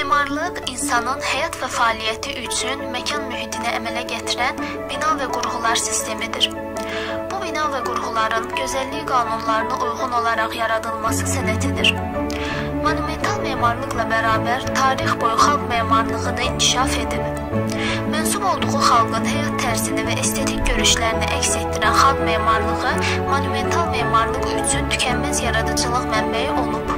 Memarlıq insanın həyat və fəaliyyəti üçün məkan mühitini əmələ gətirən bina və qurğular sistemidir. Bu bina və qurğuların gözəllik qanunlarına uyğun olaraq yaradılması sənətidir. Monumental memarlıqla bərabər tarix boyu xalq memarlığı da inkişaf edib. Mənsub olduğu xalqın həyat tərzini və estetik görüşlərini əks etdirən xalq memarlığı monumental memarlıq üçün tükənməz yaradıcılıq mənbəyi olub.